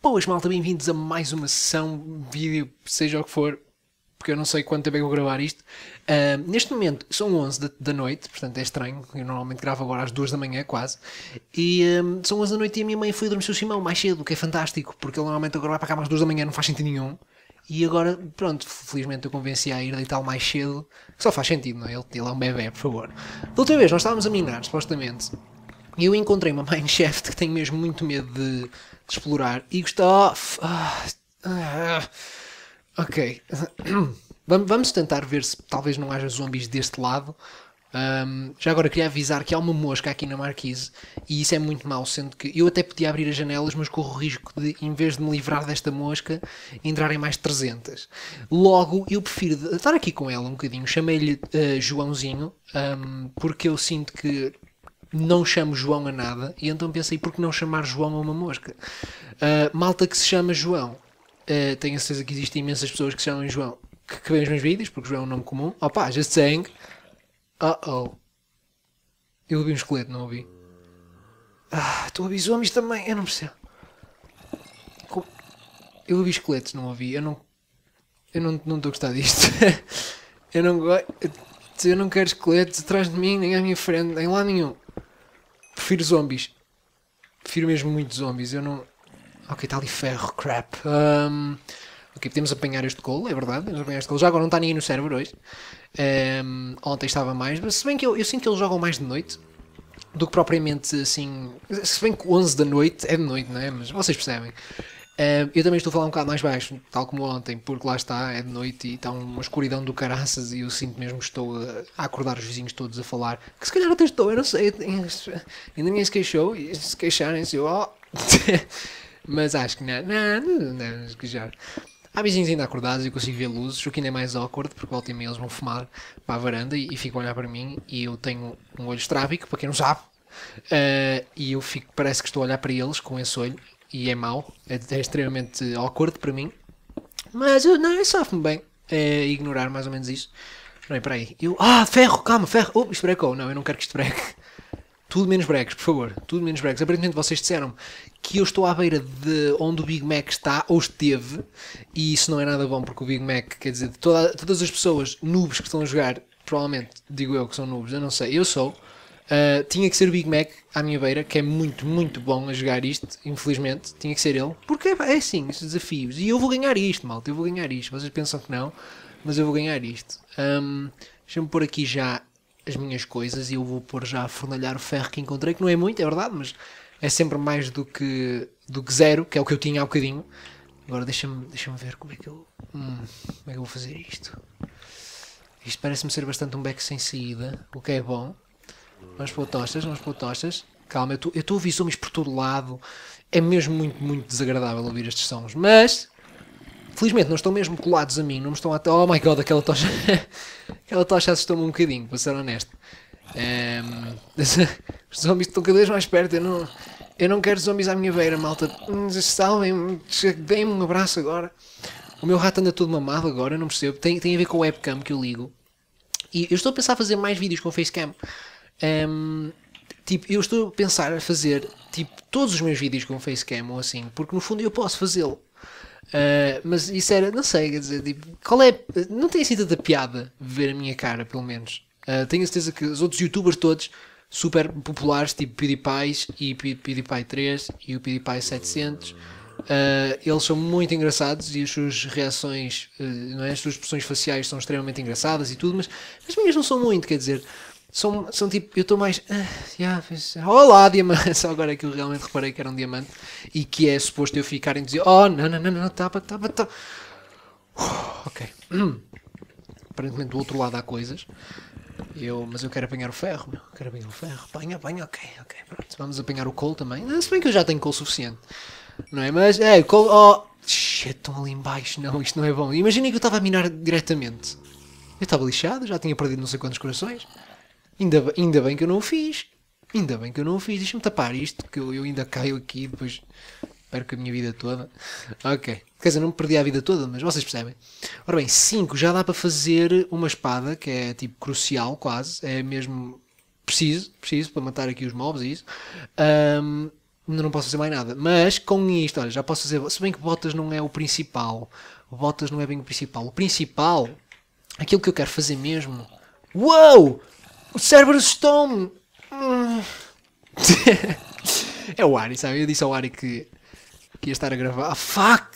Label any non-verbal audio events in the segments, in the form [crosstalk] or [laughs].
Boas, malta, bem-vindos a mais uma sessão, vídeo, seja o que for, porque eu não sei quanto tempo é que vou gravar isto. Uh, neste momento são 11 da, da, noite, portanto é estranho, eu normalmente gravo agora às 2 da manhã quase, e um, são 11 da noite e a minha mãe foi dormir o Simão mais cedo, o que é fantástico, porque ele normalmente agora vai para cá às 2 da manhã, não faz sentido nenhum. E agora, pronto, felizmente eu convenci a ir deitá-lo mais cedo, que só faz sentido, não é? Ele, ele é um bebê, por favor. Da outra vez, nós estávamos a minar, supostamente, e eu encontrei uma [laughs] mineshaft que tenho mesmo muito medo de, de explorar e gostou. Ah, ah, ok. [clears throat] Vamos tentar ver se talvez não haja zombies deste lado. Um, já agora queria avisar que há uma mosca aqui na marquise e isso é muito mau, sendo que eu até podia abrir as janelas, mas corro o risco de, em vez de me livrar desta mosca, entrarem mais 300. Logo, eu prefiro estar aqui com ela um bocadinho. Chamei-lhe uh, Joãozinho, um, porque eu sinto que não chamo João a nada, e então pensei, por que não chamar João a uma mosca? Uh, malta que se chama João. Uh, tenho a certeza que existem imensas pessoas que se chamam João, que, que veem os meus vídeos, porque João é um nome comum. Opa, just saying. Uh-oh. Eu ouvi um esqueleto, não ouvi? Ah, estou a ouvir zombies também, eu não percebo. Eu ouvi esqueletos, não ouvi, eu não... Eu não estou a gostar disto. [laughs] eu não gosto... Eu não quero esqueletos atrás de mim, nem à minha frente, nem lá nenhum. Prefiro zombies. Prefiro mesmo muito zombies. Eu não. Ok, está ali ferro, crap. Um, ok, podemos apanhar este gol, é verdade. Podemos apanhar este gol. Já agora não está ninguém no server hoje. Um, ontem estava mais. Mas se bem que eu, eu sinto que eles jogam mais de noite do que propriamente assim. Se bem que 11 da noite é de noite, não é? Mas vocês percebem. Uh, eu também estou a falar um bocado mais baixo, tal como ontem, porque lá está, é de noite e está uma escuridão do caraças e eu sinto mesmo que estou a, acordar os vizinhos todos a falar. Que se calhar até estou, eu não sei, ainda ninguém se queixou e se queixarem-se, eu, oh. [laughs] Mas acho que não, não, não, não, não se queixar. Há vizinhos ainda acordados e consigo ver luzes, o que ainda é mais awkward, porque volta e meia eles vão fumar para a varanda e, e ficam a olhar para mim e eu tenho um olho estrábico, para quem não sabe, uh, e eu fico, parece que estou a olhar para eles com esse olho e é mau, é, é extremamente awkward para mim. Mas eu, não, eu sofro-me bem é ignorar mais ou menos isso. Não é, peraí. Eu, ah, ferro, calma, ferro. Oh, isto brecou. Não, eu não quero que isto breque. Tudo menos breaks, por favor. Tudo menos breaks. Aparentemente vocês disseram que eu estou à beira de onde o Big Mac está ou esteve. E isso não é nada bom porque o Big Mac, quer dizer, toda, todas as pessoas noobs que estão a jogar, provavelmente, digo eu que são noobs, eu não sei, eu sou. Uh, tinha que ser o Big Mac à minha beira, que é muito, muito bom a jogar isto, infelizmente. Tinha que ser ele, porque é assim, estes desafios. E eu vou ganhar isto, malta, eu vou ganhar isto. Vocês pensam que não, mas eu vou ganhar isto. Um, Deixa-me pôr aqui já as minhas coisas e eu vou pôr já a fornalhar o ferro que encontrei, que não é muito, é verdade, mas é sempre mais do que, do que zero, que é o que eu tinha há bocadinho. Agora deixa-me deixa ver como é que eu. Hum, como é que eu vou fazer isto. Isto parece-me ser bastante um beck sem saída, o que é bom. Vamos pôr tostas, vamos pôr tostas. Calma, eu estou a ouvir sons por todo lado. É mesmo muito, muito desagradável ouvir estes sons. Mas, felizmente, não estão mesmo colados a mim. Não me estão até. Oh my god, aquela tocha. [laughs] aquela tocha assustou-me um bocadinho, para ser honesto. Um, ehm, [laughs] os zombies estão cada vez mais perto. Eu não, eu não quero zombies à minha beira, malta. Salvem-me, deem-me um abraço agora. O meu rato anda todo mamado agora, eu não percebo. Tem, tem a ver com o webcam que eu ligo. E eu estou a pensar a fazer mais vídeos com facecam. Um, tipo, eu estou a pensar a fazer tipo, todos os meus vídeos com facecam ou assim, porque no fundo eu posso fazê-lo. Uh, mas isso era, não sei, quer dizer, tipo, qual é. Não tem sido da piada ver a minha cara, pelo menos. Uh, tenho a certeza que os outros youtubers todos, super populares, tipo PewDiePie e PewDiePie 3 e o PewDiePie 700, uh, ah, eles são muito engraçados e as suas reações, não é? as suas expressões faciais são extremamente engraçadas e tudo, mas as minhas não são muito, quer dizer são, são tipo, eu estou mais. Uh, yeah, olá, diamante. [laughs] Só agora é que eu realmente reparei que era um diamante e que é suposto eu ficar em dizer: Oh, não, não, não, não, tapa, tapa, tapa. Ok. Hum. [clears throat] Aparentemente do outro lado há coisas. Eu, mas eu quero apanhar o ferro, meu. Quero apanhar o ferro. Apanha, apanha, ok, ok. Pronto. Vamos apanhar o coal também. Ah, se bem que eu já tenho coal suficiente. Não é? Mas, é, coal. Oh, shit, estão ali embaixo. Não, isto não é bom. Imaginem que eu estava a minar diretamente. Eu estava lixado, já tinha perdido não sei quantos corações. Ainda, ainda bem que eu não o fiz. Ainda bem que eu não o fiz. Deixa-me tapar isto, que eu, eu ainda caio aqui e depois perco a minha vida toda. Ok. Quer dizer, não perdi a vida toda, mas vocês percebem. Ora bem, 5 já dá para fazer uma espada, que é tipo crucial quase. É mesmo preciso, preciso para matar aqui os mobs e isso. Um, não posso fazer mais nada. Mas com isto, olha, já posso fazer. Se bem que Botas não é o principal. Botas não é bem o principal. O principal, aquilo que eu quero fazer mesmo. Uou! O cérebro assustou-me! Hum. [laughs] é o Ari, sabe? Eu disse ao Ari que, que ia estar a gravar. Ah, fuck!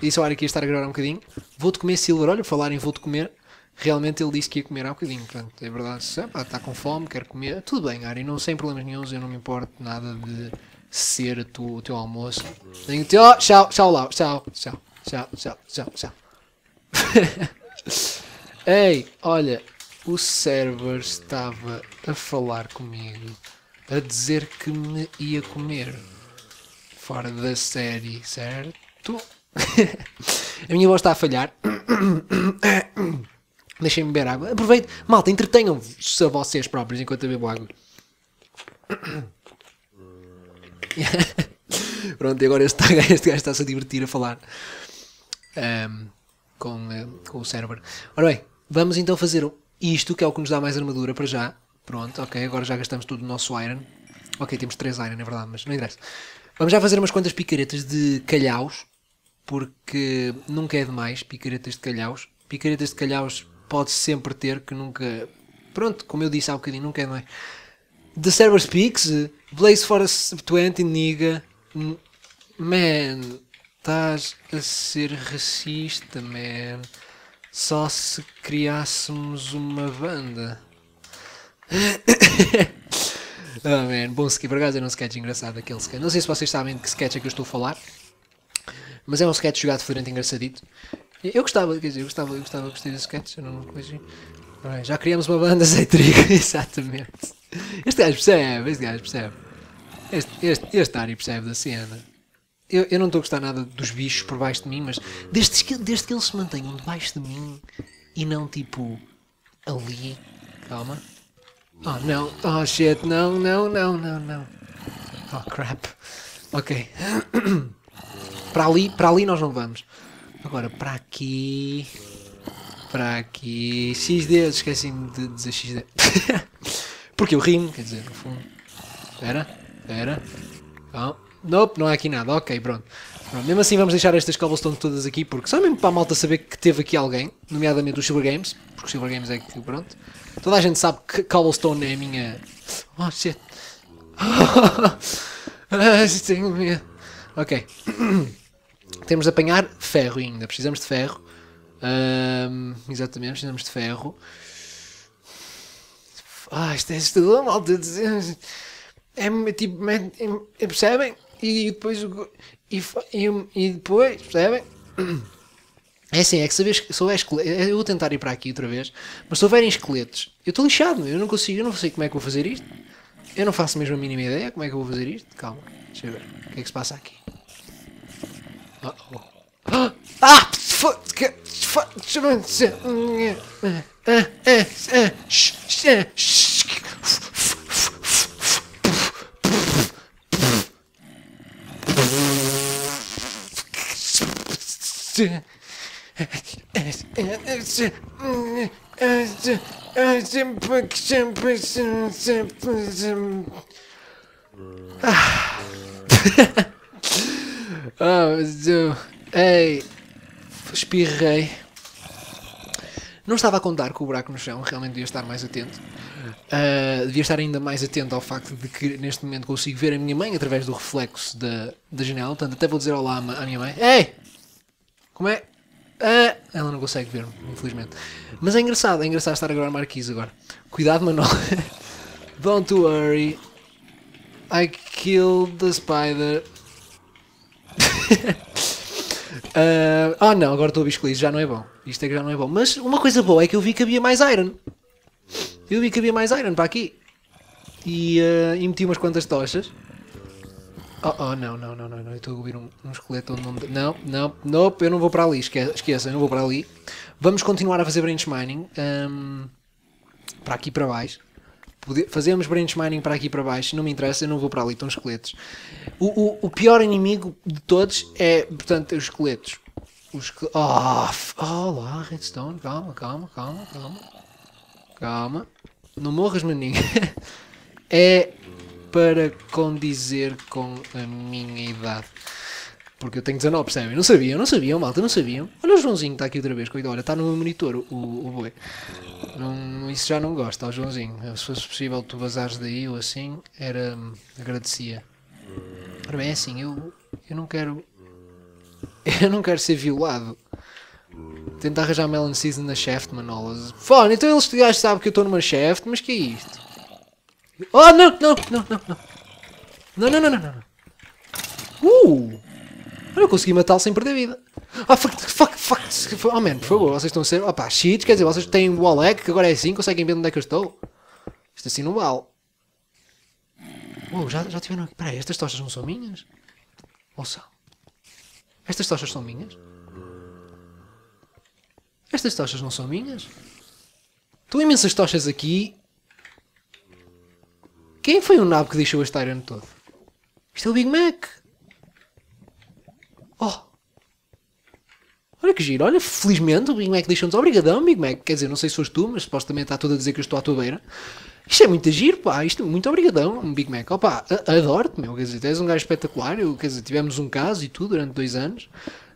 Disse ao Ari que ia estar a gravar um bocadinho. Vou-te comer Silver. Olha, falar em vou-te comer. Realmente ele disse que ia comer há um bocadinho. Portanto, é verdade. Está com fome, quer comer. Tudo bem, Ari. Não, sem problemas nenhum. Eu não me importo nada de ser tu, o teu almoço. Tenho teu. Oh, tchau, tchau lá. Tchau, tchau, tchau, tchau, tchau, tchau. [laughs] Ei, olha. O server estava a falar comigo. A dizer que me ia comer. Fora da série, certo? [laughs] a minha voz está a falhar. [coughs] Deixem-me beber água. Aproveite. Malta, entretenham-se a vocês próprios enquanto eu bebo água. [coughs] Pronto, e agora este, este gajo está-se a divertir a falar um, com, uh, com o server. Ora bem, vamos então fazer isto, que é o que nos dá mais armadura para já. Pronto, ok, agora já gastamos tudo o nosso iron. Ok, temos 3 iron, é verdade, mas não interessa. Vamos já fazer umas quantas picaretas de calhaus, porque nunca é demais picaretas de calhaus. Picaretas de calhaus pode sempre ter, que nunca. Pronto, como eu disse há um bocadinho, nunca é demais. The server speaks, Blaze for a 20, nigga. Man, estás a ser racista, man. Só se criássemos uma banda. oh [laughs] man, bom sketch. Por acaso era um sketch engraçado aquele sketch. Não sei se vocês sabem de que sketch é que eu estou a falar. Mas é um sketch jogado diferente engraçadito. Eu gostava, quer dizer, eu gostava, eu gostava, gostei desse sketch. Eu não, right, já criamos uma banda sem trigo, [laughs] exatamente. Este gajo percebe, este gajo percebe. Este, este, este Ari percebe da cena. Eu, eu não estou a gostar nada dos bichos por baixo de mim, mas desde que, desde que eles se mantenham debaixo de mim e não tipo ali. Calma. Oh não, oh shit, não, não, não, não, não. Oh crap. Ok. [coughs] para ali, para ali nós não vamos. Agora para aqui. Para aqui. XD, esqueci-me de dizer XD. [laughs] Porque eu rimo, quer dizer, no fundo. Espera, espera. Oh. Nope, não há aqui nada. Ok, pronto. pronto. Mesmo assim vamos deixar estas cobblestone todas aqui, porque só mesmo para a malta saber que teve aqui alguém, nomeadamente os Silver Games, porque os Silver Games é que, pronto. Toda a gente sabe que cobblestone é a minha... Oh, shit. [laughs] Tenho medo. Ok. [clears throat] Temos de apanhar ferro ainda. Precisamos de ferro. Um, exatamente, precisamos de ferro. Ah, isto é estudou, malta. É tipo, é, é, percebem? E depois. E, e, e depois, percebem? É assim, é que se, houver esqueletos, eu vou tentar ir para aqui outra vez, mas se houverem esqueletos, eu estou lixado, eu não consigo, eu não sei como é que vou fazer isto. Eu não faço mesmo a mínima ideia como é que eu vou fazer isto. Calma, deixa eu ver. O que é que se passa aqui? Uh oh. [gasps] Ah! ah Ei. Espirrei. Não estava a contar com o buraco no chão, realmente devia estar mais atento. Uh, devia estar ainda mais atento ao facto de que neste momento consigo ver a minha mãe através do reflexo da, da janela. Portanto, até vou dizer olá à minha mãe. Ei! Como é? Ah, ela não consegue ver-me, infelizmente. Mas é engraçado, é engraçado estar a gravar Marquise agora. Cuidado, Manuel. [laughs] Don't worry. I killed the spider. uh, [laughs] ah não, agora estou a biscoito, já não é bom. Isto é que já não é bom. Mas uma coisa boa é que eu vi que havia mais iron. Eu vi que havia mais iron para aqui. E, uh, e meti umas quantas tochas. Oh, oh, não, não, não, não. Eu estou a ouvir um, um esqueleto onde não. Não, não, eu não vou para ali. Esqueça, eu não vou para ali. Vamos continuar a fazer branch mining. Um, para aqui para baixo. Fazemos branch mining para aqui para baixo. Não me interessa, eu não vou para ali. Estão esqueletos. O, o, o pior inimigo de todos é, portanto, os esqueletos. Os oh, oh lá, redstone. Calma, calma, calma, calma. Calma. Não morras, maninho. [laughs] é para condizer com a minha idade. Porque eu tenho 19, percebem? Não sabiam, não sabiam, malta, não sabiam. Olha o Joãozinho, está aqui outra vez. Olha, está no meu monitor o, o boi. Não, isso já não gosta, ó Joãozinho. Se fosse possível tu vazares daí ou assim, era. agradecia. Ora bem, é assim, eu, eu não quero. [laughs] Eu não quero ser violado. Tenta arranjar Melon Season na Shaft, manolas. Fone, então eles gajos sabem que eu estou numa Shaft, mas que é isto? Oh, não, não, não, não, não. Não, não, não, não, não. Uh! Eu consegui matá-lo sem perder vida. Ah, fuck, fuck, fuck. Oh, man, por favor, vocês estão a ser. Opá, cheats, quer dizer, vocês têm o Alec, que agora é assim, conseguem ver onde é que eu estou? Isto assim não vale. Oh, já, já tiveram aqui. Peraí, estas tochas não são minhas? Ou são? Estas tochas são minhas? Estas tochas não são minhas? Estão imensas tochas aqui. Quem foi o nabo que deixou este Iron todo? Isto é o Big Mac. Oh! Olha que giro, olha, felizmente o Big Mac deixou-nos obrigadão, Big Mac. Quer dizer, não sei se foste tu, mas supostamente está tudo a dizer que eu estou à tua beira. Isto é muito giro, pá, isto é muito obrigadão, Big Mac. Opa, adoro-te, meu, quer dizer, tu és um gajo espetacular. Eu, quer dizer, tivemos um caso e tudo durante dois anos.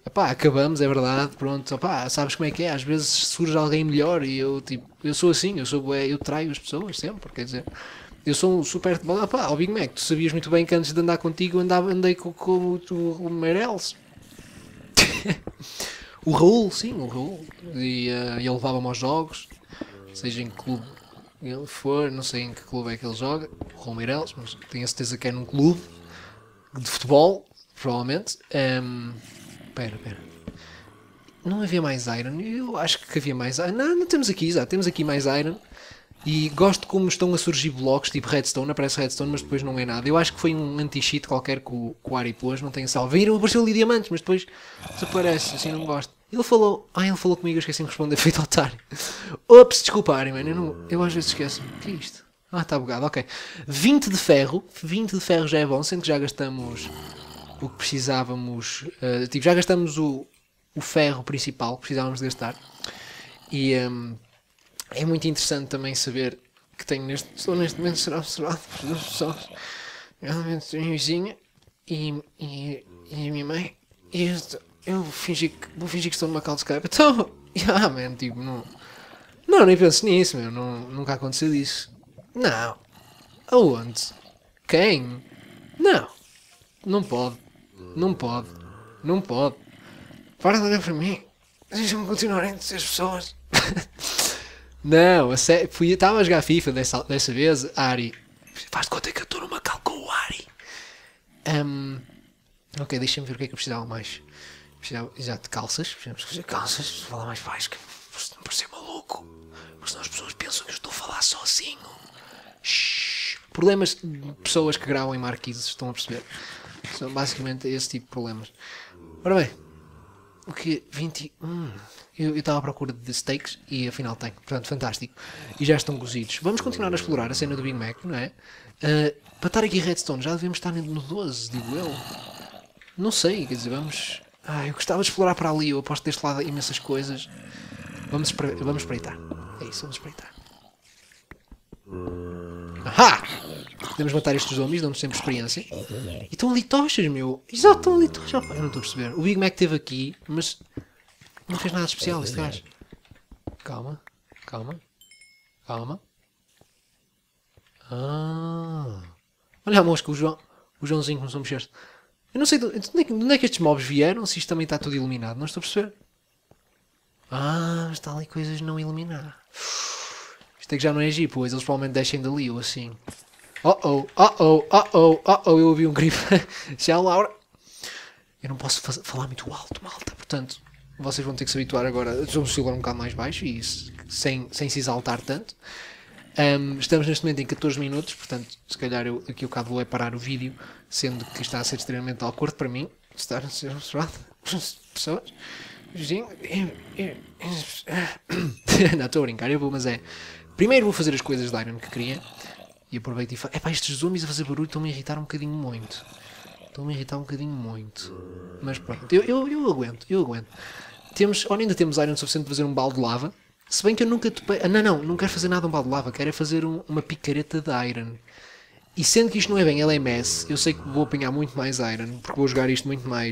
Epá, acabamos, é verdade, pronto, opá, sabes como é que é, às vezes surge alguém melhor e eu, tipo, eu sou assim, eu sou, eu traio as pessoas sempre, quer dizer, eu sou um super, opá, o Big Mac, tu sabias muito bem que antes de andar contigo andava, andei com, com, com o Meirelles, [laughs] o Raul, sim, o Raul. E uh, ele levava-me aos jogos, seja em que clube ele for, não sei em que clube é que ele joga, o Raul Meireles, mas tenho a certeza que é num clube de futebol, provavelmente. Um, pera, pera. Não havia mais Iron? Eu acho que havia mais Iron. Não, não temos aqui, exato, temos aqui mais Iron. E gosto como estão a surgir blocos tipo Redstone, aparece Redstone, mas depois não é nada. Eu acho que foi um anti-cheat qualquer que o, que o Ari pôs, não tenho salvo. Viram, apareceu ali diamantes, mas depois desaparece, assim não gosto. Ele falou, ah, ele falou comigo, eu esqueci de responder, [laughs] feito otário. Ops, desculparem, mano, eu, não, eu às vezes esqueço. O que é isto? Ah, está bugado, ok. 20 de ferro, 20 de ferro já é bom, sendo que já gastamos o que precisávamos. Uh, tipo, já gastamos o, o ferro principal que precisávamos gastar. E. Um, é muito interessante também saber que tenho neste, estou neste momento ser observado por duas pessoas, realmente minha vizinha e, e, e a minha mãe. E eu, eu fingi que, vou fingir que estou numa call de Skype. Então, [laughs] ah, man, tipo, não. Não, nem penso nisso, meu. Não, nunca aconteceu isso. Não. Aonde? Quem? Não. Não pode. Não pode. Não pode. Para de olhar para mim. Deixa-me continuar entre as pessoas. [laughs] Não, a sé... fui, estava a jogar FIFA dessa, dessa vez, Ari. Faz de conta que eu estou numa cal com o Ari. Um, ok, deixa-me ver o que é que eu precisava mais. Precisava, de calças. Precisamos fazer calças. Falar mais baixo, que não parecer maluco. Porque senão as pessoas pensam que eu estou a falar sozinho. Shhh. Problemas de pessoas que gravam em marquises, estão a perceber? São basicamente esse tipo de problemas. Ora bem, o que? 20. Hum, eu estava à procura de steaks e afinal tem. Portanto, fantástico. E já estão cozidos. Vamos continuar a explorar a cena do Big Mac, não é? Uh, para estar aqui Redstone, já devemos estar no 12, digo eu. Não sei, quer dizer, vamos. Ah, eu gostava de explorar para ali. Eu aposto deste lado imensas coisas. Vamos, espre... vamos espreitar. É isso, vamos espreitar. Ahá! Podemos matar estes zombies, damos sempre experiência. E estão ali tochas, meu. Exato, estão ali tochas. eu não estou a perceber. O Big Mac esteve aqui, mas não fez nada especial este gajo. Calma, calma, calma. Ah. Olha a mosca, o João. O Joãozinho começou a mexer-se. Eu não sei de onde, é que, de onde é que estes mobs vieram, se isto também está tudo iluminado. Não estou a perceber. Ah, está ali coisas não iluminadas. Isto é que já não é G, pois eles provavelmente deixem dali ou assim. Oh oh, oh oh, oh oh, oh oh, eu ouvi um grito. [laughs] Já, Laura. Eu não posso falar muito alto, malta, portanto, vocês vão ter que se habituar agora. Vamos segurar um bocado mais baixo e sem, sem se exaltar tanto. Um, estamos neste momento em 14 minutos, portanto, se calhar eu aqui o bocado vou é parar o vídeo, sendo que está a ser extremamente awkward para mim. Estar a ser observado [laughs] pessoas. [coughs] Não, estou a brincar, eu vou, mas é. Primeiro vou fazer as coisas de Iron que queria e aproveito e falo: Epá, estes zombies a fazer barulho estão-me a irritar um bocadinho muito. Estão-me a irritar um bocadinho muito. Mas pronto, eu, eu, eu aguento, eu aguento. Temos, ou ainda temos iron suficiente para fazer um balde de lava. Se bem que eu nunca topei. Ah, não, não, não quero fazer nada um balde de lava, quero é fazer um, uma picareta de iron. E sendo que isto não é bem LMS, eu sei que vou apanhar muito mais Iron, porque vou jogar isto muito mais.